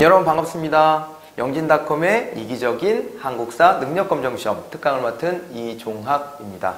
여러분 반갑습니다. 영진닷컴의 이기적인 한국사 능력검정시험 특강을 맡은 이종학입니다.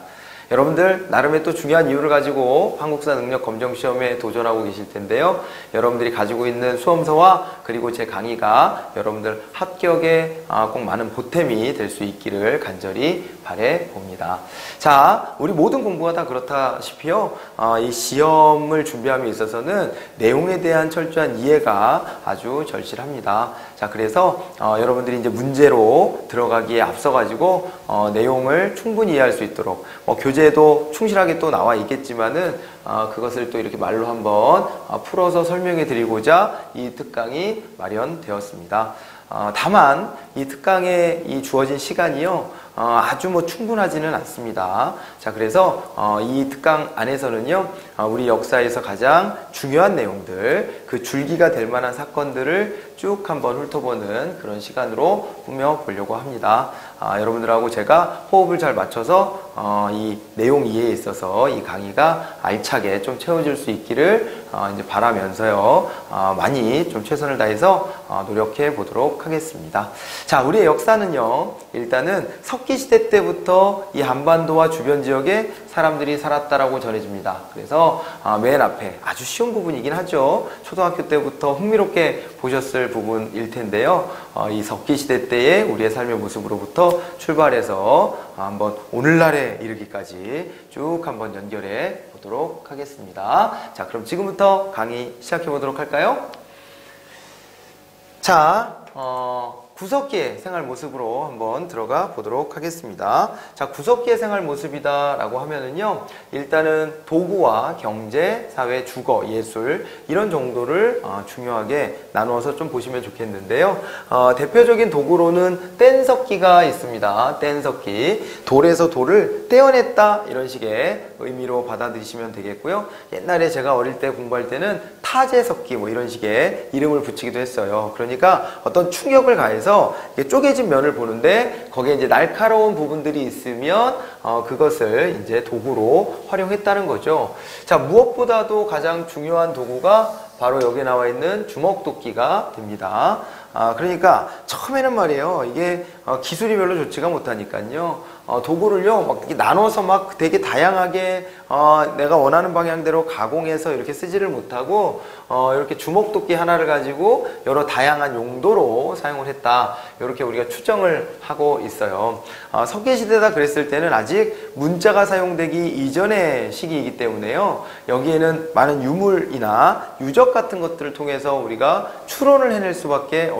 여러분들 나름의 또 중요한 이유를 가지고 한국사 능력 검정 시험에 도전하고 계실 텐데요. 여러분들이 가지고 있는 수험서와 그리고 제 강의가 여러분들 합격에 아, 꼭 많은 보탬이 될 수 있기를 간절히 바래 봅니다. 자, 우리 모든 공부가 다 그렇다시피요. 아, 이 시험을 준비함에 있어서는 내용에 대한 철저한 이해가 아주 절실합니다. 자, 그래서 어, 여러분들이 이제 문제로 들어가기에 앞서 가지고 어, 내용을 충분히 이해할 수 있도록 뭐 교재도 충실하게 또 나와 있겠지만은 어, 그것을 또 이렇게 말로 한번 어, 풀어서 설명해 드리고자 이 특강이 마련되었습니다. 어, 다만 이 특강에 이 주어진 시간이요. 어, 아주 뭐 충분하지는 않습니다. 자, 그래서 어, 이 특강 안에서는요, 어, 우리 역사에서 가장 중요한 내용들, 그 줄기가 될 만한 사건들을 쭉 한번 훑어보는 그런 시간으로 꾸며 보려고 합니다. 아, 여러분들하고 제가 호흡을 잘 맞춰서 어, 이 내용 이해에 있어서 이 강의가 알차게 좀 채워질 수 있기를 어, 이제 바라면서요, 어, 많이 좀 최선을 다해서 어, 노력해 보도록 하겠습니다. 자, 우리의 역사는요, 일단은 석기 시대 때부터 이 한반도와 주변 지역에 사람들이 살았다라고 전해집니다. 그래서 아, 맨 앞에 아주 쉬운 부분이긴 하죠. 초등학교 때부터 흥미롭게 보셨을 부분일 텐데요. 어, 이 석기 시대 때의 우리의 삶의 모습으로부터 출발해서 한번 오늘날에 이르기까지 쭉 한번 연결해 보도록 하겠습니다. 자, 그럼 지금부터 강의 시작해 보도록 할까요? 자, 어, 구석기의 생활 모습으로 한번 들어가 보도록 하겠습니다. 자, 구석기의 생활 모습이다라고 하면은요, 일단은 도구와 경제, 사회, 주거, 예술 이런 정도를 어, 중요하게 나누어서 좀 보시면 좋겠는데요. 어, 대표적인 도구로는 뗀석기가 있습니다. 뗀석기. 돌에서 돌을 떼어냈다 이런 식의 의미로 받아들이시면 되겠고요. 옛날에 제가 어릴 때 공부할 때는 타제석기 뭐 이런 식의 이름을 붙이기도 했어요. 그러니까 어떤 충격을 가해서 쪼개진 면을 보는데 거기에 이제 날카로운 부분들이 있으면 어, 그것을 이제 도구로 활용했다는 거죠. 자, 무엇보다도 가장 중요한 도구가 바로 여기 나와 있는 주먹도끼가 됩니다. 아, 그러니까 처음에는 말이에요. 이게 어, 기술이 별로 좋지가 못하니까요. 어, 도구를요, 막 나눠서 막 되게 다양하게 어, 내가 원하는 방향대로 가공해서 이렇게 쓰지를 못하고 어, 이렇게 주먹도끼 하나를 가지고 여러 다양한 용도로 사용을 했다. 이렇게 우리가 추정을 하고 있어요. 어, 석기시대다 그랬을 때는 아직 문자가 사용되기 이전의 시기이기 때문에요. 여기에는 많은 유물이나 유적 같은 것들을 통해서 우리가 추론을 해낼 수밖에 없습니다.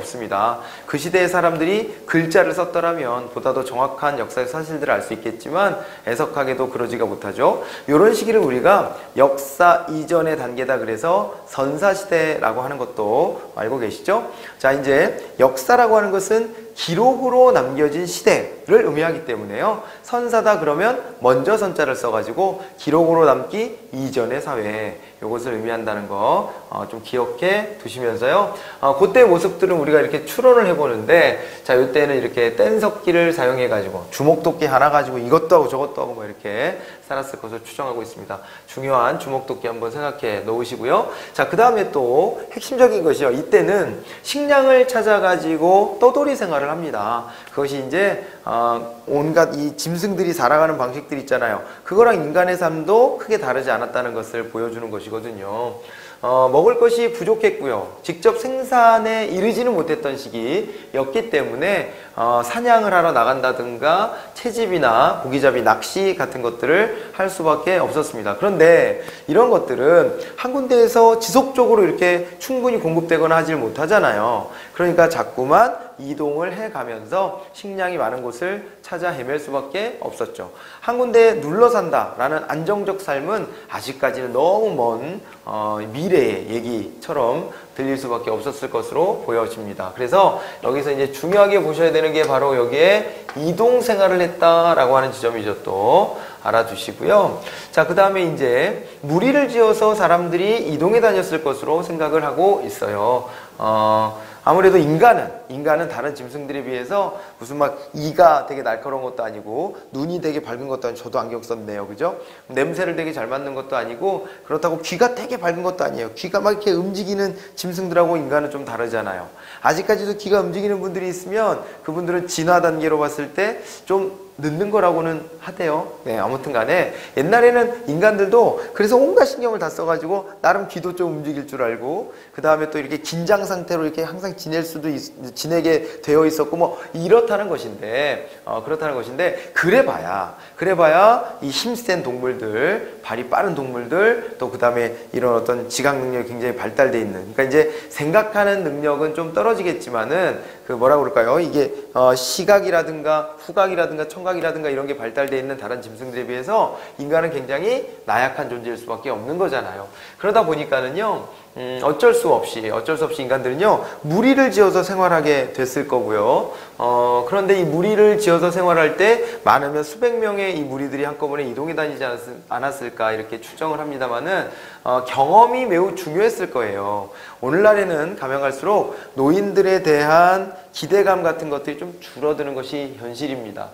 그 시대의 사람들이 글자를 썼더라면 보다 더 정확한 역사의 사실들을 알 수 있겠지만 애석하게도 그러지가 못하죠. 이런 시기를 우리가 역사 이전의 단계다 그래서 선사시대라고 하는 것도 알고 계시죠? 자, 이제 역사라고 하는 것은 기록으로 남겨진 시대를 의미하기 때문에요. 선사다 그러면 먼저 선자를 써가지고 기록으로 남기 이전의 사회 이것을 의미한다는 거 좀 기억해 두시면서요. 어, 그때 모습들은 우리가 이렇게 추론을 해보는데 자 이때는 이렇게 뗀석기를 사용해가지고 주먹도끼 하나 가지고 이것도 하고 저것도 하고 뭐 이렇게 살았을 것을 추정하고 있습니다. 중요한 주먹도끼 한번 생각해 놓으시고요. 자 그 다음에 또 핵심적인 것이요. 이때는 식량을 찾아가지고 떠돌이 생활을 합니다. 그것이 이제 어, 온갖 이 짐승들이 살아가는 방식들 있잖아요. 그거랑 인간의 삶도 크게 다르지 않았다는 것을 보여주는 것이거든요. 어, 먹을 것이 부족했고요. 직접 생산에 이르지는 못했던 시기였기 때문에 어, 사냥을 하러 나간다든가 채집이나 고기잡이, 낚시 같은 것들을 할 수밖에 없었습니다. 그런데 이런 것들은 한 군데에서 지속적으로 이렇게 충분히 공급되거나 하질 못하잖아요. 그러니까 자꾸만 이동을 해가면서 식량이 많은 곳을 찾아 헤맬 수밖에 없었죠. 한 군데에 눌러 산다라는 안정적 삶은 아직까지는 너무 먼 어, 미래의 얘기처럼 들릴 수밖에 없었을 것으로 보여집니다. 그래서 여기서 이제 중요하게 보셔야 되는 게 바로 여기에 이동 생활을 했다라고 하는 지점이죠. 또 알아두시고요. 자, 그 다음에 이제 무리를 지어서 사람들이 이동해 다녔을 것으로 생각을 하고 있어요. 어, 아무래도 인간은 인간은 다른 짐승들에 비해서 무슨 막 이가 되게 날카로운 것도 아니고 눈이 되게 밝은 것도 아니고 저도 안경 썼네요. 그죠? 냄새를 되게 잘 맡는 것도 아니고 그렇다고 귀가 되게 밝은 것도 아니에요. 귀가 막 이렇게 움직이는 짐승들하고 인간은 좀 다르잖아요. 아직까지도 귀가 움직이는 분들이 있으면 그분들은 진화 단계로 봤을 때 좀 늦는 거라고는 하대요. 네, 아무튼 간에 옛날에는 인간들도 그래서 온갖 신경을 다 써가지고 나름 귀도 좀 움직일 줄 알고 그 다음에 또 이렇게 긴장 상태로 이렇게 항상 지낼 수도 있, 지내게 되어 있었고 뭐 이렇다는 것인데 어, 그렇다는 것인데 그래봐야 그래봐야 이 힘센 동물들 발이 빠른 동물들 또 그 다음에 이런 어떤 지각 능력이 굉장히 발달돼 있는 그러니까 이제 생각하는 능력은 좀 떨어지겠지만은 그 뭐라 그럴까요? 이게 어, 시각이라든가 후각이라든가 청각 청각이라든가 이런 게 발달되어 있는 다른 짐승들에 비해서 인간은 굉장히 나약한 존재일 수밖에 없는 거잖아요. 그러다 보니까는요, 음, 어쩔 수 없이, 어쩔 수 없이 인간들은요, 무리를 지어서 생활하게 됐을 거고요. 어, 그런데 이 무리를 지어서 생활할 때 많으면 수백 명의 이 무리들이 한꺼번에 이동해 다니지 않았을 까 이렇게 추정을 합니다만은, 어, 경험이 매우 중요했을 거예요. 오늘날에는 가면 갈수록 노인들에 대한 기대감 같은 것들이 좀 줄어드는 것이 현실입니다.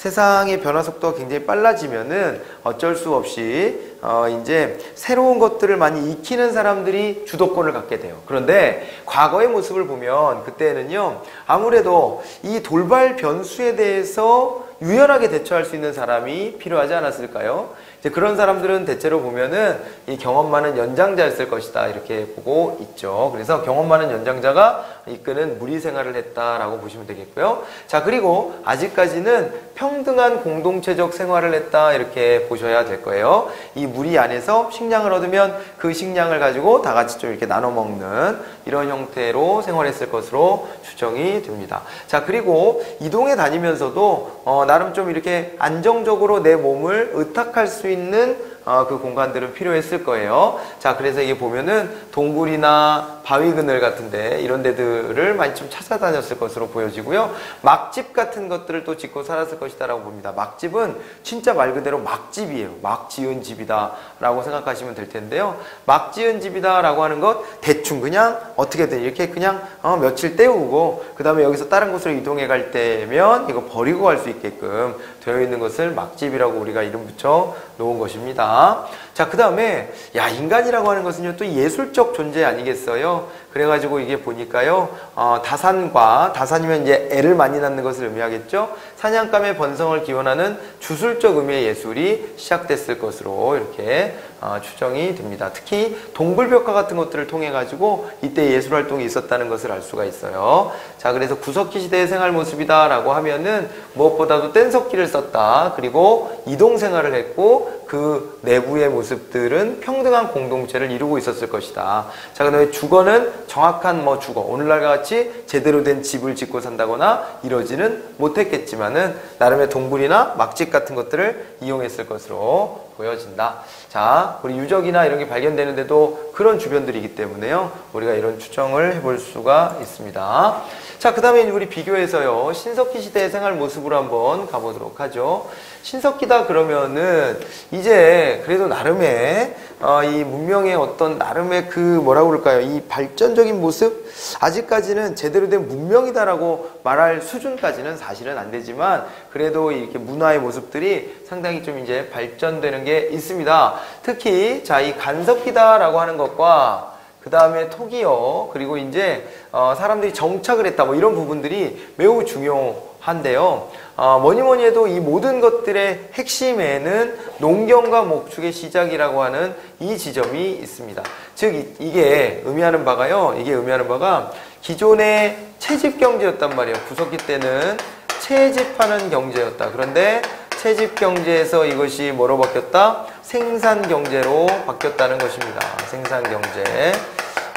세상의 변화 속도가 굉장히 빨라지면은 어쩔 수 없이 어 이제 새로운 것들을 많이 익히는 사람들이 주도권을 갖게 돼요. 그런데 과거의 모습을 보면 그때는요 아무래도 이 돌발 변수에 대해서 유연하게 대처할 수 있는 사람이 필요하지 않았을까요? 이제 그런 사람들은 대체로 보면은 이 경험 많은 연장자였을 것이다 이렇게 보고 있죠. 그래서 경험 많은 연장자가 이끄는 무리 생활을 했다라고 보시면 되겠고요. 자 그리고 아직까지는 평등한 공동체적 생활을 했다 이렇게 보셔야 될 거예요. 이 무리 안에서 식량을 얻으면 그 식량을 가지고 다 같이 좀 이렇게 나눠 먹는 이런 형태로 생활했을 것으로 추정이 됩니다. 자 그리고 이동해 다니면서도 어, 나름 좀 이렇게 안정적으로 내 몸을 의탁할 수 있는 어, 그 공간들은 필요했을 거예요. 자, 그래서 이게 보면은 동굴이나 바위 그늘 같은데 이런 데들을 많이 좀 찾아다녔을 것으로 보여지고요. 막집 같은 것들을 또 짓고 살았을 것이다라고 봅니다. 막집은 진짜 말 그대로 막집이에요. 막 지은 집이다라고 생각하시면 될 텐데요. 막 지은 집이다라고 하는 것 대충 그냥 어떻게든 이렇게 그냥 어, 며칠 때우고 그 다음에 여기서 다른 곳으로 이동해 갈 때면 이거 버리고 갈 수 있게끔 되어 있는 것을 막집이라고 우리가 이름 붙여 놓은 것입니다. 자, 그 다음에, 야, 인간이라고 하는 것은요, 또 예술적 존재 아니겠어요? 그래가지고 이게 보니까요, 어, 다산과, 다산이면 이제 애를 많이 낳는 것을 의미하겠죠? 사냥감의 번성을 기원하는 주술적 의미의 예술이 시작됐을 것으로 이렇게 어, 추정이 됩니다. 특히 동굴벽화 같은 것들을 통해 가지고 이때 예술 활동이 있었다는 것을 알 수가 있어요. 자, 그래서 구석기 시대의 생활 모습이다라고 하면은 무엇보다도 뗀석기를 썼다. 그리고 이동 생활을 했고 그 내부의 모습들은 평등한 공동체를 이루고 있었을 것이다. 자, 그다음에 주거는 정확한 뭐 주거, 오늘날 같이 제대로 된 집을 짓고 산다거나 이러지는 못했겠지만은 나름의 동굴이나 막집 같은 것들을 이용했을 것으로 보여진다. 자, 우리 유적이나 이런 게 발견되는데도 그런 주변들이기 때문에요. 우리가 이런 추정을 해볼 수가 있습니다. 자, 그 다음에 우리 비교해서요. 신석기 시대의 생활 모습으로 한번 가보도록 하죠. 신석기다 그러면은 이제 그래도 나름의 어, 이 문명의 어떤 나름의 그 뭐라고 그럴까요? 이 발전적인 모습 아직까지는 제대로 된 문명이다라고 말할 수준까지는 사실은 안 되지만 그래도 이렇게 문화의 모습들이 상당히 좀 이제 발전되는 게 있습니다. 특히 자 이 간석기다라고 하는 것과 그 다음에 토기요 그리고 이제 어, 사람들이 정착을 했다 뭐 이런 부분들이 매우 중요한데요. 어, 뭐니 뭐니 해도 이 모든 것들의 핵심에는 농경과 목축의 시작이라고 하는 이 지점이 있습니다. 즉 이 게 의미하는 바가요. 이게 의미하는 바가 기존의 채집 경제였단 말이에요. 구석기 때는 채집하는 경제였다. 그런데 채집 경제에서 이것이 뭐로 바뀌었다? 생산 경제로 바뀌었다는 것입니다. 생산 경제.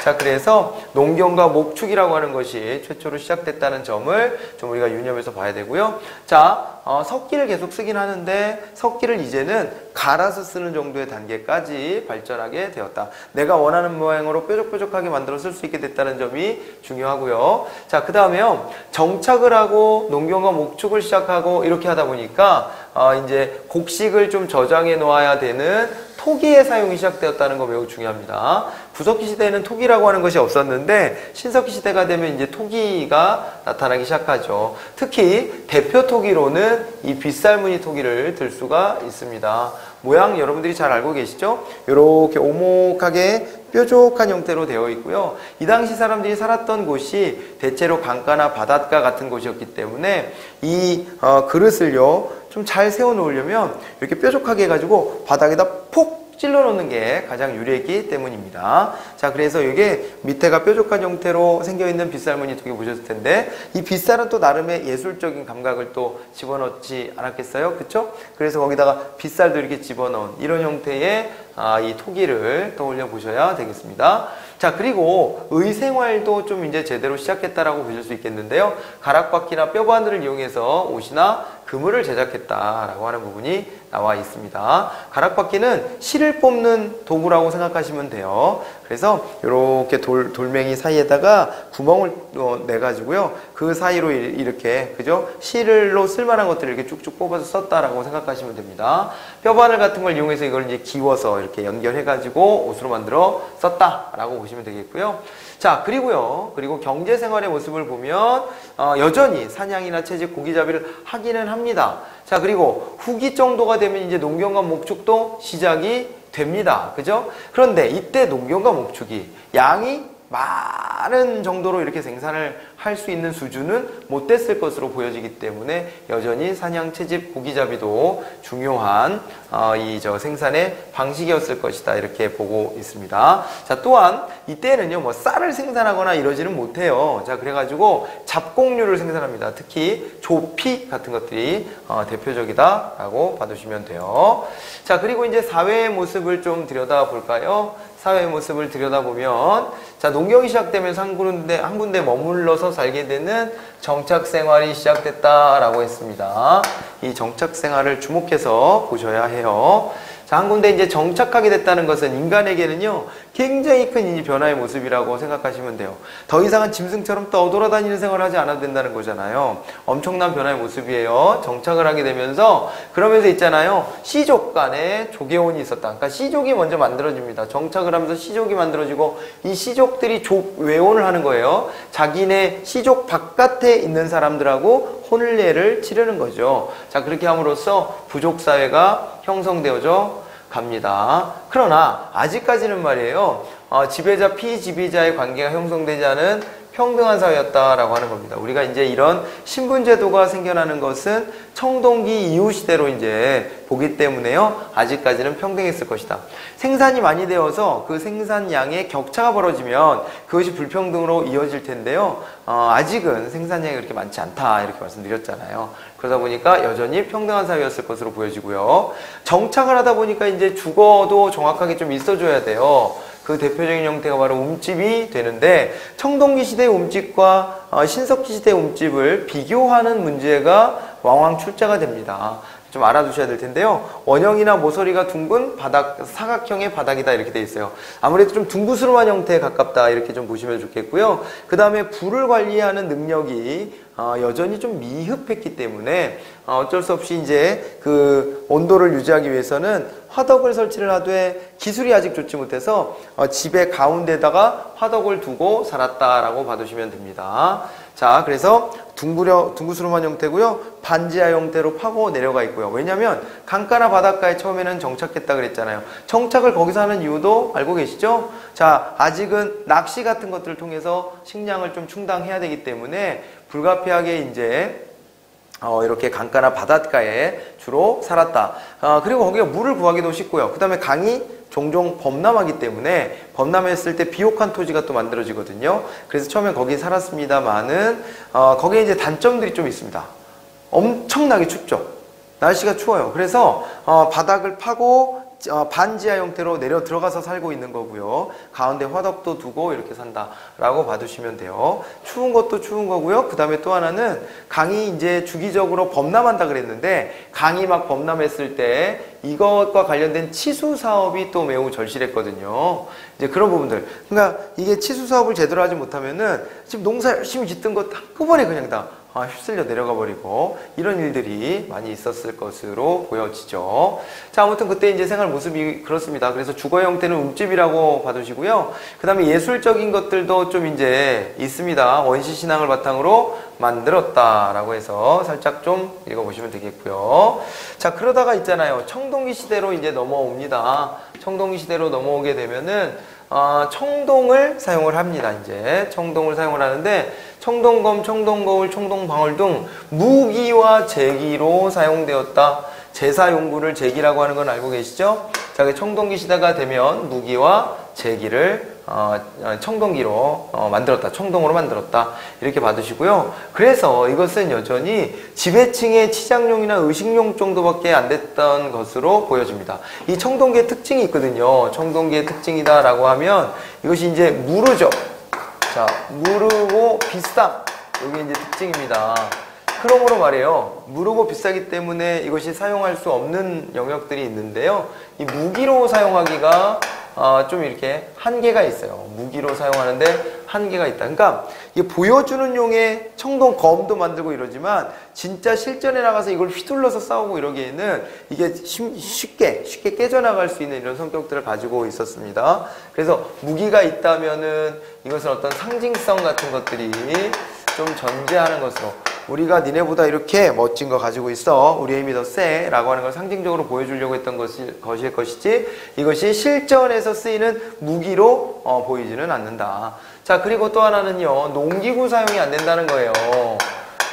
자, 그래서 농경과 목축이라고 하는 것이 최초로 시작됐다는 점을 좀 우리가 유념해서 봐야 되고요. 자, 어, 석기를 계속 쓰긴 하는데 석기를 이제는 갈아서 쓰는 정도의 단계까지 발전하게 되었다. 내가 원하는 모양으로 뾰족뾰족하게 만들어 쓸 수 있게 됐다는 점이 중요하고요. 자, 그 다음에요. 정착을 하고 농경과 목축을 시작하고 이렇게 하다 보니까 어, 이제 곡식을 좀 저장해 놓아야 되는 토기의 사용이 시작되었다는 거 매우 중요합니다. 구석기 시대에는 토기라고 하는 것이 없었는데 신석기 시대가 되면 이제 토기가 나타나기 시작하죠. 특히 대표 토기로는 이 빗살무늬 토기를 들 수가 있습니다. 모양 여러분들이 잘 알고 계시죠? 이렇게 오목하게 뾰족한 형태로 되어 있고요. 이 당시 사람들이 살았던 곳이 대체로 강가나 바닷가 같은 곳이었기 때문에 이 어, 그릇을요 좀 잘 세워 놓으려면 이렇게 뾰족하게 해가지고 바닥에다 폭 찔러 놓는 게 가장 유리했기 때문입니다. 자, 그래서 이게 밑에가 뾰족한 형태로 생겨 있는 빗살무늬 두 개 보셨을 텐데 이 빗살은 또 나름의 예술적인 감각을 또 집어넣지 않았겠어요? 그쵸? 그래서 거기다가 빗살도 이렇게 집어넣은 이런 형태의 아, 이 토기를 떠올려 보셔야 되겠습니다. 자, 그리고 의생활도 좀 이제 제대로 시작했다라고 보실 수 있겠는데요. 가락바퀴나 뼈바늘을 이용해서 옷이나 그물을 제작했다라고 하는 부분이 나와 있습니다. 가락바퀴는 실을 뽑는 도구라고 생각하시면 돼요. 그래서 이렇게 돌, 돌멩이 사이에다가 구멍을 어, 내가지고요. 그 사이로 이- 이렇게, 그죠? 실로 쓸만한 것들을 이렇게 쭉쭉 뽑아서 썼다라고 생각하시면 됩니다. 뼈바늘 같은 걸 이용해서 이걸 이제 기워서 이렇게 연결해가지고 옷으로 만들어 썼다라고 보시면 되겠고요. 자, 그리고요. 그리고 경제 생활의 모습을 보면 어, 여전히 사냥이나 채집, 고기잡이를 하기는 합니다. 자, 그리고 후기 정도가 되면 이제 농경과 목축도 시작이 됩니다. 그죠? 그런데 이때 농경과 목축이 양이 많은 정도로 이렇게 생산을 할 수 있는 수준은 못 됐을 것으로 보여지기 때문에 여전히 사냥, 채집, 고기잡이도 중요한 어, 이저 생산의 방식이었을 것이다 이렇게 보고 있습니다. 자 또한 이때는요 뭐 쌀을 생산하거나 이러지는 못해요. 자 그래가지고 잡곡류를 생산합니다. 특히 조피 같은 것들이 어, 대표적이다라고 봐두시면 돼요. 자 그리고 이제 사회의 모습을 좀 들여다 볼까요? 사회의 모습을 들여다보면 자 농경이 시작되면서 한 군데 한 군데 머물러서 살게 되는 정착 생활이 시작됐다라고 했습니다. 이 정착 생활을 주목해서 보셔야 해요. 군데 이제 정착하게 됐다는 것은 인간에게는요, 굉장히 큰이 변화의 모습이라고 생각하시면 돼요. 더 이상은 짐승처럼 떠돌아다니는 생활을 하지 않아도 된다는 거잖아요. 엄청난 변화의 모습이에요. 정착을 하게 되면서, 그러면서 있잖아요. 씨족 간에 조개혼이 있었다. 그러니까 씨족이 먼저 만들어집니다. 정착을 하면서 씨족이 만들어지고, 이 씨족들이 족 외혼을 하는 거예요. 자기네 씨족 바깥에 있는 사람들하고 혼례를 치르는 거죠. 자, 그렇게 함으로써 부족 사회가 형성되어져 갑니다. 그러나 아직까지는 말이에요. 어, 지배자 피지배자의 관계가 형성되지 않은 평등한 사회였다라고 하는 겁니다. 우리가 이제 이런 신분제도가 생겨나는 것은 청동기 이후 시대로 이제 보기 때문에요. 아직까지는 평등했을 것이다. 생산이 많이 되어서 그 생산량의 격차가 벌어지면 그것이 불평등으로 이어질 텐데요. 어, 아직은 생산량이 그렇게 많지 않다 이렇게 말씀드렸잖아요. 그러다 보니까 여전히 평등한 사회였을 것으로 보여지고요. 정착을 하다 보니까 이제 주거도 정확하게 좀 있어줘야 돼요. 그 대표적인 형태가 바로 움집이 되는데 청동기 시대의 움집과 어, 신석기 시대의 움집을 비교하는 문제가 왕왕 출제가 됩니다. 좀 알아두셔야 될 텐데요. 원형이나 모서리가 둥근 바닥, 사각형의 바닥이다 이렇게 돼 있어요. 아무래도 좀 둥그스름한 형태에 가깝다 이렇게 좀 보시면 좋겠고요. 그 다음에 불을 관리하는 능력이 어, 여전히 좀 미흡했기 때문에 어, 어쩔 수 없이 이제 그 온도를 유지하기 위해서는 화덕을 설치를 하되 기술이 아직 좋지 못해서 어, 집의 가운데다가 화덕을 두고 살았다라고 봐두시면 됩니다. 자, 그래서 둥그려, 둥그스름한 형태고요. 반지하 형태로 파고 내려가 있고요. 왜냐면 강가나 바닷가에 처음에는 정착했다 그랬잖아요. 정착을 거기서 하는 이유도 알고 계시죠? 자, 아직은 낚시 같은 것들을 통해서 식량을 좀 충당해야 되기 때문에 불가피하게 이제 어, 이렇게 강가나 바닷가에 주로 살았다. 어, 그리고 거기가 물을 구하기도 쉽고요. 그 다음에 강이 종종 범람하기 때문에 범람했을 때 비옥한 토지가 또 만들어지거든요. 그래서 처음에 거기 살았습니다만은 어, 거기에 이제 단점들이 좀 있습니다. 엄청나게 춥죠. 날씨가 추워요. 그래서 어, 바닥을 파고 어, 반지하 형태로 내려 들어가서 살고 있는 거고요. 가운데 화덕도 두고 이렇게 산다라고 봐두시면 돼요. 추운 것도 추운 거고요. 그 다음에 또 하나는 강이 이제 주기적으로 범람한다 그랬는데 강이 막 범람했을 때 이것과 관련된 치수 사업이 또 매우 절실했거든요. 이제 그런 부분들. 그러니까 이게 치수 사업을 제대로 하지 못하면은 지금 농사 열심히 짓던 것 한꺼번에 그냥 다 아, 휩쓸려 내려가 버리고 이런 일들이 많이 있었을 것으로 보여지죠. 자, 아무튼 그때 이제 생활 모습이 그렇습니다. 그래서 주거 형태는 움집이라고 봐두시고요. 그 다음에 예술적인 것들도 좀 이제 있습니다. 원시 신앙을 바탕으로 만들었다라고 해서 살짝 좀 읽어보시면 되겠고요. 자, 그러다가 있잖아요. 청동기 시대로 이제 넘어옵니다. 청동기 시대로 넘어오게 되면은 어, 청동을 사용을 합니다. 이제 청동을 사용을 하는데 청동검, 청동거울, 청동방울 등 무기와 제기로 사용되었다. 제사 용구를 제기라고 하는 건 알고 계시죠? 자, 그 청동기 시대가 되면 무기와 제기를 어, 청동기로 어, 만들었다. 청동으로 만들었다. 이렇게 받으시고요. 그래서 이것은 여전히 지배층의 치장용이나 의식용 정도밖에 안 됐던 것으로 보여집니다. 이 청동기의 특징이 있거든요. 청동기의 특징이다 라고 하면 이것이 이제 무르죠. 자, 무르고 비싸. 이게 이제 특징입니다. 그러므로 말이에요. 무르고 비싸기 때문에 이것이 사용할 수 없는 영역들이 있는데요. 이 무기로 사용하기가 어, 좀 이렇게 한계가 있어요. 무기로 사용하는데 한계가 있다. 그러니까 이게 보여주는 용의 청동 검도 만들고 이러지만 진짜 실전에 나가서 이걸 휘둘러서 싸우고 이러기에는 이게 쉽게 쉽게 깨져나갈 수 있는 이런 성격들을 가지고 있었습니다. 그래서 무기가 있다면은 이것은 어떤 상징성 같은 것들이 좀 전제하는 것으로 우리가 니네보다 이렇게 멋진 거 가지고 있어. 우리 힘이 더 세. 라고 하는 걸 상징적으로 보여주려고 했던 것이, 것일 것이지 이것이 실전에서 쓰이는 무기로 어, 보이지는 않는다. 자, 그리고 또 하나는요. 농기구 사용이 안 된다는 거예요.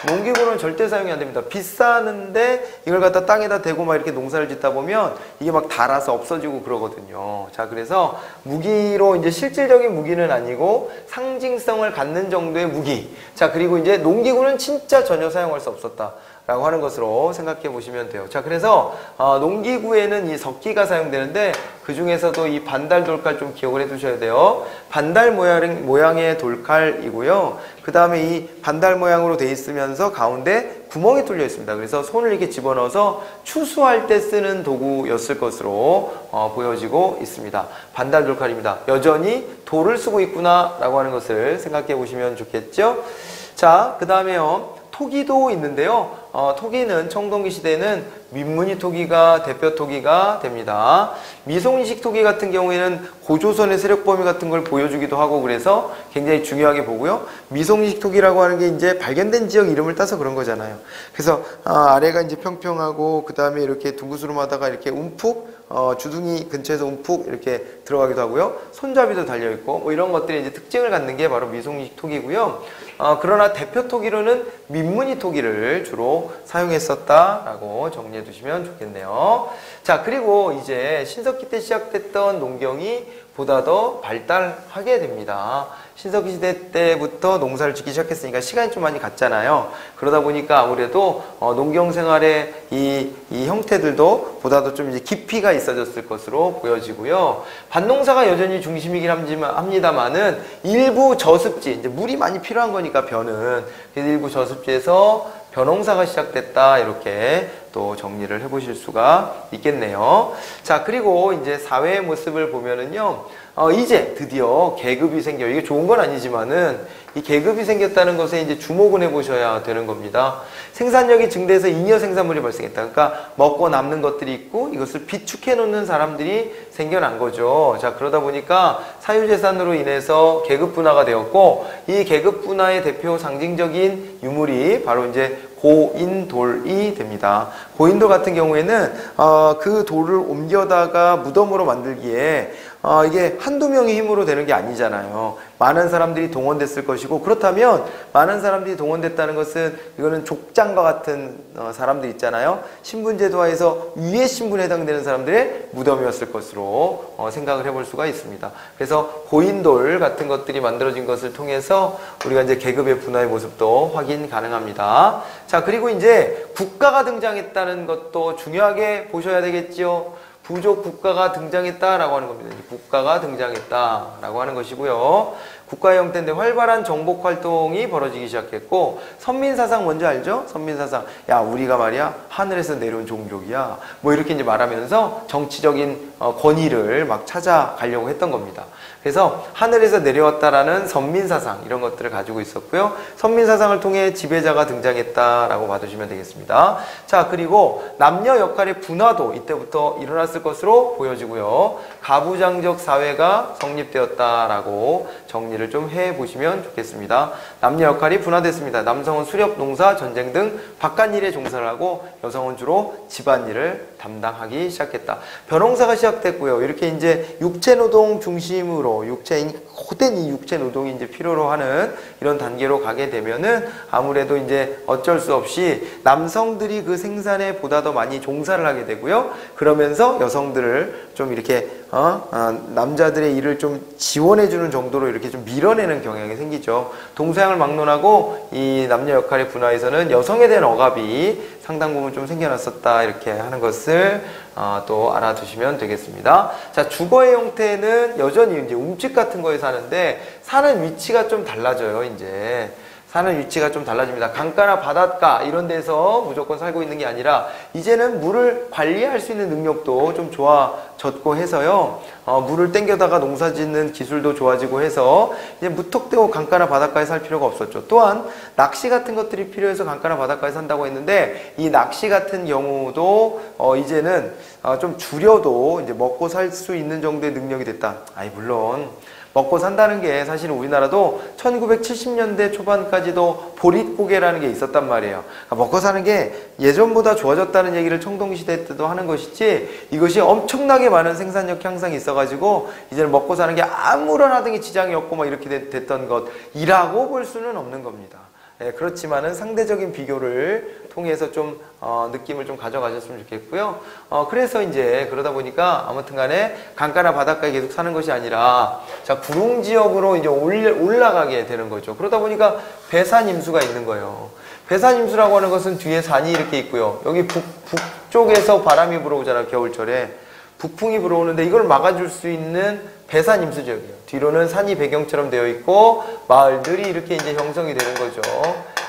농기구는 절대 사용이 안 됩니다. 비싸는데 이걸 갖다 땅에다 대고 막 이렇게 농사를 짓다 보면 이게 막 닳아서 없어지고 그러거든요. 자, 그래서 무기로 이제 실질적인 무기는 아니고 상징성을 갖는 정도의 무기. 자, 그리고 이제 농기구는 진짜 전혀 사용할 수 없었다. 라고 하는 것으로 생각해 보시면 돼요. 자, 그래서 어, 농기구에는 이 석기가 사용되는데 그 중에서도 이 반달 돌칼 좀 기억을 해 두셔야 돼요. 반달 모양, 모양의 돌칼이고요. 그 다음에 이 반달 모양으로 돼 있으면서 가운데 구멍이 뚫려 있습니다. 그래서 손을 이렇게 집어넣어서 추수할 때 쓰는 도구였을 것으로 어, 보여지고 있습니다. 반달 돌칼입니다. 여전히 돌을 쓰고 있구나 라고 하는 것을 생각해 보시면 좋겠죠. 자, 그 다음에요. 토기도 있는데요. 어, 토기는 청동기 시대는 민무늬 토기가 대표 토기가 됩니다. 미송이식 토기 같은 경우에는 고조선의 세력 범위 같은 걸 보여주기도 하고 그래서 굉장히 중요하게 보고요. 미송이식 토기라고 하는 게 이제 발견된 지역 이름을 따서 그런 거잖아요. 그래서 아, 아래가 이제 평평하고 그 다음에 이렇게 둥그스름하다가 이렇게 움푹 어, 주둥이 근처에서 움푹 이렇게 들어가기도 하고요. 손잡이도 달려 있고 뭐 이런 것들이 이제 특징을 갖는 게 바로 미송이식 토기고요. 어, 그러나 대표 토기로는 민무늬 토기를 주로 사용했었다라고 정리해 두시면 좋겠네요. 자, 그리고 이제 신석기 때 시작됐던 농경이 보다 더 발달하게 됩니다. 신석기 시대 때부터 농사를 짓기 시작했으니까 시간이 좀 많이 갔잖아요. 그러다 보니까 아무래도 어, 농경 생활의 이, 이 형태들도 보다도 좀 깊이가 있어졌을 것으로 보여지고요. 밭농사가 여전히 중심이긴 합니다만은 일부 저습지, 이제 물이 많이 필요한 거니까 벼는 일부 저습지에서 벼농사가 시작됐다 이렇게 또 정리를 해보실 수가 있겠네요. 자 그리고 이제 사회의 모습을 보면은요. 어, 이제 드디어 계급이 생겨 이게 좋은 건 아니지만은 이 계급이 생겼다는 것에 이제 주목을 해보셔야 되는 겁니다. 생산력이 증대해서 잉여 생산물이 발생했다. 그러니까 먹고 남는 것들이 있고 이것을 비축해 놓는 사람들이 생겨난 거죠. 자 그러다 보니까 사유재산으로 인해서 계급 분화가 되었고 이 계급 분화의 대표 상징적인 유물이 바로 이제 고인돌이 됩니다. 고인돌 같은 경우에는 어, 그 돌을 옮겨다가 무덤으로 만들기에 어, 이게 한두 명의 힘으로 되는 게 아니잖아요. 많은 사람들이 동원됐을 것이고 그렇다면 많은 사람들이 동원됐다는 것은 이거는 족장과 같은 어, 사람들 있잖아요. 신분제도화에서 위에 신분에 해당되는 사람들의 무덤이었을 것으로 어, 생각을 해볼 수가 있습니다. 그래서 고인돌 같은 것들이 만들어진 것을 통해서 우리가 이제 계급의 분화의 모습도 확인 가능합니다. 자 그리고 이제 국가가 등장했다는 것도 중요하게 보셔야 되겠지요. 부족 국가가 등장했다라고 하는 겁니다. 국가가 등장했다라고 하는 것이고요. 국가 형태인데 활발한 정복 활동이 벌어지기 시작했고 선민 사상 뭔지 알죠? 선민 사상 야 우리가 말이야 하늘에서 내려온 종족이야 뭐 이렇게 이제 말하면서 정치적인 어, 권위를 막 찾아가려고 했던 겁니다. 그래서 하늘에서 내려왔다라는 선민사상 이런 것들을 가지고 있었고요. 선민사상을 통해 지배자가 등장했다라고 봐두시면 되겠습니다. 자 그리고 남녀 역할의 분화도 이때부터 일어났을 것으로 보여지고요. 가부장적 사회가 성립되었다라고 정리를 좀 해보시면 좋겠습니다. 남녀 역할이 분화됐습니다. 남성은 수렵, 농사, 전쟁 등 바깥 일에 종사를 하고 여성은 주로 집안일을 담당하기 시작했다. 벼농사가 시작됐고요. 이렇게 이제 육체 노동 중심으로 육체인 고된 이 육체 노동이 이제 필요로 하는 이런 단계로 가게 되면은 아무래도 이제 어쩔 수 없이 남성들이 그 생산에 보다 더 많이 종사를 하게 되고요. 그러면서 여성들을 좀 이렇게 어? 아, 남자들의 일을 좀 지원해주는 정도로 이렇게 좀 밀어내는 경향이 생기죠. 동서양을 막론하고 이 남녀 역할의 분화에서는 여성에 대한 억압이 상당 부분 좀 생겨났었다 이렇게 하는 것을 어, 또 알아두시면 되겠습니다. 자 주거의 형태는 여전히 이제 움집 같은 거에 사는데 사는 위치가 좀 달라져요 이제. 사는 위치가 좀 달라집니다. 강가나 바닷가 이런 데서 무조건 살고 있는 게 아니라 이제는 물을 관리할 수 있는 능력도 좀 좋아졌고 해서요. 어, 물을 땡겨다가 농사 짓는 기술도 좋아지고 해서 이제 무턱대고 강가나 바닷가에 살 필요가 없었죠. 또한 낚시 같은 것들이 필요해서 강가나 바닷가에 산다고 했는데 이 낚시 같은 경우도 어, 이제는 어, 좀 줄여도 이제 먹고 살 수 있는 정도의 능력이 됐다. 아이 물론 먹고 산다는 게 사실은 우리나라도 1970년대 초반까지도 보릿고개라는 게 있었단 말이에요. 그러니까 먹고 사는 게 예전보다 좋아졌다는 얘기를 청동시대 때도 하는 것이지 이것이 엄청나게 많은 생산력 향상이 있어가지고 이제는 먹고 사는 게 아무런 하등의 지장이 없고 막 이렇게 됐던 것이라고 볼 수는 없는 겁니다. 예, 그렇지만은 상대적인 비교를 통해서 좀 어, 느낌을 좀 가져가셨으면 좋겠고요. 어, 그래서 이제 그러다 보니까 아무튼간에 강가나 바닷가에 계속 사는 것이 아니라 자 구릉 지역으로 이제 올라가게 되는 거죠. 그러다 보니까 배산 임수가 있는 거예요. 배산 임수라고 하는 것은 뒤에 산이 이렇게 있고요. 여기 북, 북쪽에서 바람이 불어오잖아요. 겨울철에 북풍이 불어오는데 이걸 막아줄 수 있는 배산 임수 지역이에요. 뒤로는 산이 배경처럼 되어 있고 마을들이 이렇게 이제 형성이 되는 거죠.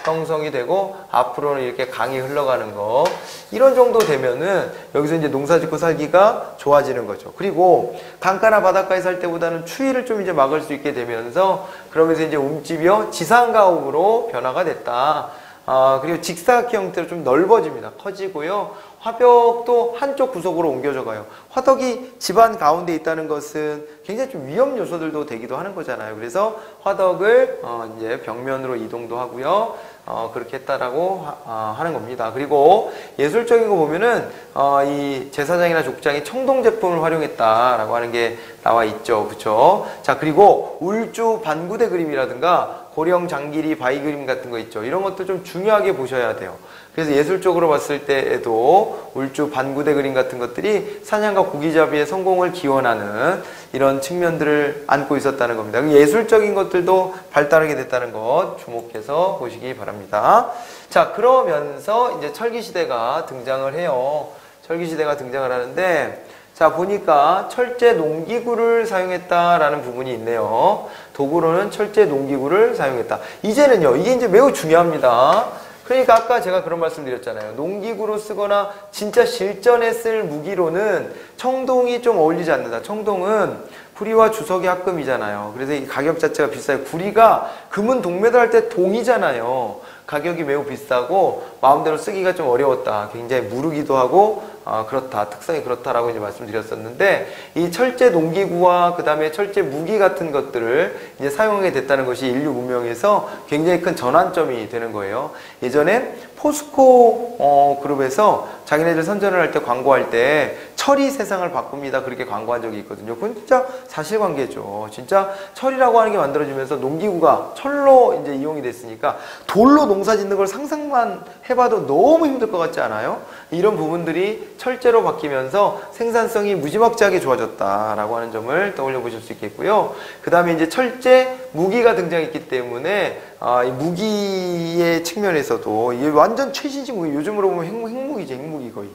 형성이 되고 앞으로는 이렇게 강이 흘러가는 거 이런 정도 되면은 여기서 이제 농사 짓고 살기가 좋아지는 거죠. 그리고 강가나 바닷가에 살 때보다는 추위를 좀 이제 막을 수 있게 되면서 그러면서 이제 움집이요 지상가옥으로 변화가 됐다. 아, 그리고 직사각형 형태로 좀 넓어집니다. 커지고요. 화벽도 한쪽 구석으로 옮겨져 가요. 화덕이 집안 가운데 있다는 것은 굉장히 좀 위험 요소들도 되기도 하는 거잖아요. 그래서 화덕을 어 이제 벽면으로 이동도 하고요. 어 그렇게 했다라고 하, 어 하는 겁니다. 그리고 예술적인 거 보면은 어 이 제사장이나 족장이 청동 제품을 활용했다라고 하는 게 나와 있죠. 그렇죠? 자, 그리고 울주 반구대 그림이라든가 고령 장길이 바위 그림 같은 거 있죠. 이런 것도 좀 중요하게 보셔야 돼요. 그래서 예술적으로 봤을 때에도 울주 반구대 그림 같은 것들이 사냥과 고기잡이의 성공을 기원하는 이런 측면들을 안고 있었다는 겁니다. 예술적인 것들도 발달하게 됐다는 것 주목해서 보시기 바랍니다. 자, 그러면서 이제 철기시대가 등장을 해요. 철기시대가 등장을 하는데 자, 보니까 철제 농기구를 사용했다라는 부분이 있네요. 도구로는 철제 농기구를 사용했다. 이제는요, 이게 이제 매우 중요합니다. 그러니까 아까 제가 그런 말씀 드렸잖아요. 농기구로 쓰거나 진짜 실전에 쓸 무기로는 청동이 좀 어울리지 않는다. 청동은 구리와 주석이 합금이잖아요. 그래서 이 가격 자체가 비싸요. 구리가 금은 동메달 할 때 동이잖아요. 가격이 매우 비싸고 마음대로 쓰기가 좀 어려웠다. 굉장히 무르기도 하고 아, 그렇다. 특성이 그렇다라고 이제 말씀드렸었는데 이 철제 농기구와 그 다음에 철제 무기 같은 것들을 이제 사용하게 됐다는 것이 인류 문명에서 굉장히 큰 전환점이 되는 거예요. 예전에 포스코 어, 그룹에서 자기네들 선전을 할 때 광고할 때 철이 세상을 바꿉니다. 그렇게 광고한 적이 있거든요. 그건 진짜 사실관계죠. 진짜 철이라고 하는 게 만들어지면서 농기구가 철로 이제 이용이 됐으니까 돌로 농사 짓는 걸 상상만 해봐도 너무 힘들 것 같지 않아요? 이런 부분들이 철제로 바뀌면서 생산성이 무지막지하게 좋아졌다라고 하는 점을 떠올려 보실 수 있겠고요. 그 다음에 이제 철제 무기가 등장했기 때문에 아, 이 무기의 측면에서도 이게 완전 최신식 무기, 요즘으로 보면 핵, 핵무기죠, 핵무기 거의.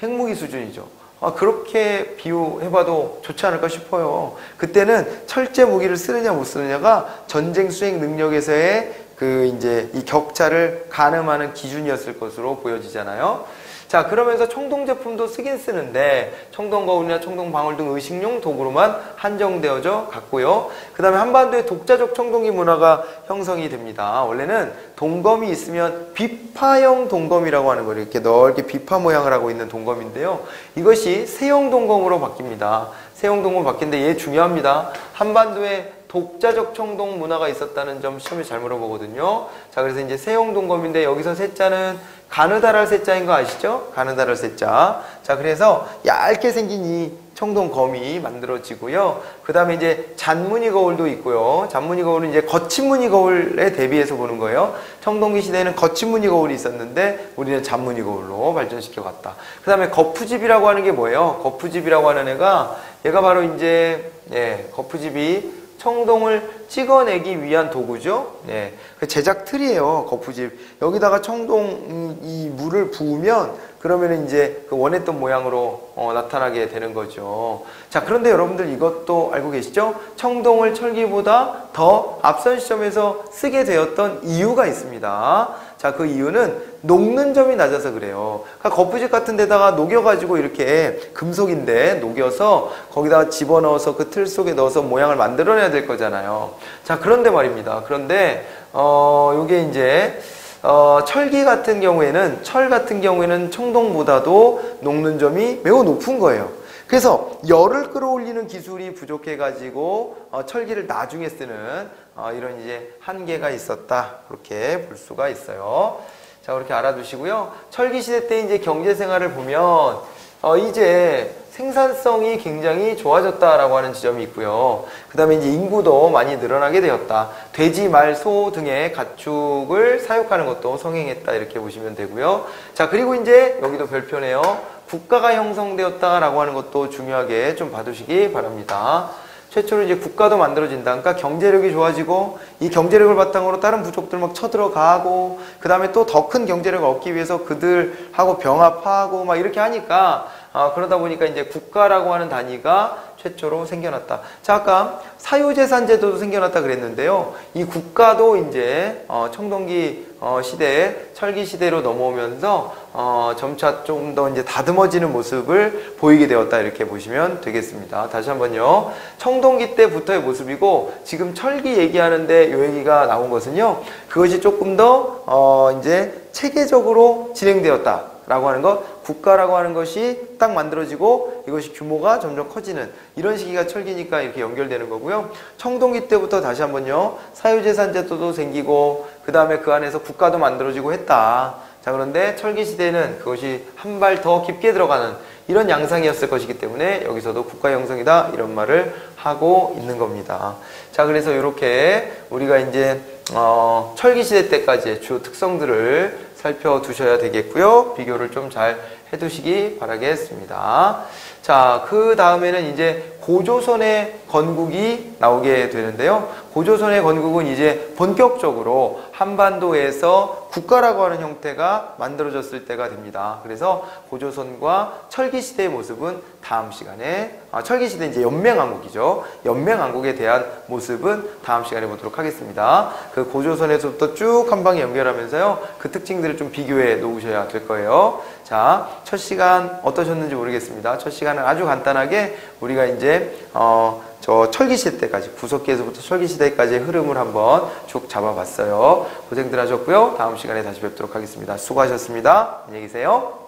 핵무기 수준이죠. 아, 그렇게 비유해봐도 좋지 않을까 싶어요. 그때는 철제 무기를 쓰느냐 못 쓰느냐가 전쟁 수행 능력에서의 그 이제 이 격차를 가늠하는 기준이었을 것으로 보여지잖아요. 자, 그러면서 청동 제품도 쓰긴 쓰는데 청동 거울이나 청동 방울 등 의식용 도구로만 한정되어져 갔고요. 그 다음에 한반도의 독자적 청동기 문화가 형성이 됩니다. 원래는 동검이 있으면 비파형 동검이라고 하는 거예요. 이렇게 넓게 비파 모양을 하고 있는 동검인데요. 이것이 세형 동검으로 바뀝니다. 세형 동검 바뀌는데 얘 중요합니다. 한반도에 독자적 청동 문화가 있었다는 점 시험에 잘 물어보거든요. 자, 그래서 이제 세용 동검인데 여기서 세자는 가느다랄 세자인 거 아시죠? 가느다랄 세자. 자, 그래서 얇게 생긴 이 청동검이 만들어지고요. 그 다음에 이제 잔무늬 거울도 있고요. 잔무늬 거울은 이제 거친 무늬 거울에 대비해서 보는 거예요. 청동기 시대에는 거친 무늬 거울이 있었는데 우리는 잔무늬 거울로 발전시켜 갔다. 그 다음에 거푸집이라고 하는 게 뭐예요? 거푸집이라고 하는 애가 얘가 바로 이제 예, 거푸집이 청동을 찍어내기 위한 도구죠. 네, 그 제작 틀이에요. 거푸집. 여기다가 청동 이 물을 부으면 그러면 이제 그 원했던 모양으로 어, 나타나게 되는 거죠. 자, 그런데 여러분들 이것도 알고 계시죠? 청동을 철기보다 더 앞선 시점에서 쓰게 되었던 이유가 있습니다. 자, 그 이유는 녹는 점이 낮아서 그래요. 그러니까 거푸집 같은 데다가 녹여가지고 이렇게 금속인데 녹여서 거기다가 집어넣어서 그 틀 속에 넣어서 모양을 만들어내야 될 거잖아요. 자, 그런데 말입니다. 그런데, 어, 요게 이제, 어, 철기 같은 경우에는, 철 같은 경우에는 청동보다도 녹는 점이 매우 높은 거예요. 그래서 열을 끌어올리는 기술이 부족해가지고 어, 철기를 나중에 쓰는 어, 이런 이제 한계가 있었다 그렇게 볼 수가 있어요. 자 그렇게 알아두시고요. 철기 시대 때 이제 경제 생활을 보면 어, 이제 생산성이 굉장히 좋아졌다라고 하는 지점이 있고요. 그 다음에 이제 인구도 많이 늘어나게 되었다. 돼지, 말, 소 등의 가축을 사육하는 것도 성행했다. 이렇게 보시면 되고요. 자, 그리고 이제 여기도 별표네요. 국가가 형성되었다라고 하는 것도 중요하게 좀 봐두시기 바랍니다. 최초로 이제 국가도 만들어진다. 그러니까 경제력이 좋아지고 이 경제력을 바탕으로 다른 부족들 막 쳐들어가고 그 다음에 또 더 큰 경제력을 얻기 위해서 그들하고 병합하고 막 이렇게 하니까 아, 그러다 보니까 이제 국가라고 하는 단위가 최초로 생겨났다. 자, 아까 사유재산 제도도 생겨났다 그랬는데요. 이 국가도 이제 어, 청동기 어, 시대, 철기 시대로 넘어오면서 어, 점차 좀 더 이제 다듬어지는 모습을 보이게 되었다 이렇게 보시면 되겠습니다. 다시 한번요. 청동기 때부터의 모습이고 지금 철기 얘기하는데 요 얘기가 나온 것은요. 그것이 조금 더 어, 이제 체계적으로 진행되었다. 라고 하는 것, 국가라고 하는 것이 딱 만들어지고 이것이 규모가 점점 커지는 이런 시기가 철기니까 이렇게 연결되는 거고요. 청동기 때부터 다시 한번요. 사유재산 제도도 생기고 그 다음에 그 안에서 국가도 만들어지고 했다. 자 그런데 철기 시대는 그것이 한 발 더 깊게 들어가는 이런 양상이었을 것이기 때문에 여기서도 국가 형성이다 이런 말을 하고 있는 겁니다. 자 그래서 이렇게 우리가 이제 어, 철기 시대 때까지의 주 특성들을 살펴두셔야 되겠고요. 비교를 좀 잘 해두시기 바라겠습니다. 자, 그 다음에는 이제 고조선의 건국이 나오게 되는데요. 고조선의 건국은 이제 본격적으로 한반도에서 국가라고 하는 형태가 만들어졌을 때가 됩니다. 그래서 고조선과 철기시대의 모습은 다음 시간에, 아, 철기시대 이제 연맹왕국이죠. 연맹왕국에 대한 모습은 다음 시간에 보도록 하겠습니다. 그 고조선에서부터 쭉 한 방에 연결하면서요. 그 특징들을 좀 비교해 놓으셔야 될 거예요. 자, 첫 시간 어떠셨는지 모르겠습니다. 첫 시간은 아주 간단하게 우리가 이제, 어, 저 철기시대 때까지 구석기에서부터 철기시대까지의 흐름을 한번 쭉 잡아봤어요. 고생들 하셨고요. 다음 시간에 다시 뵙도록 하겠습니다. 수고하셨습니다. 안녕히 계세요.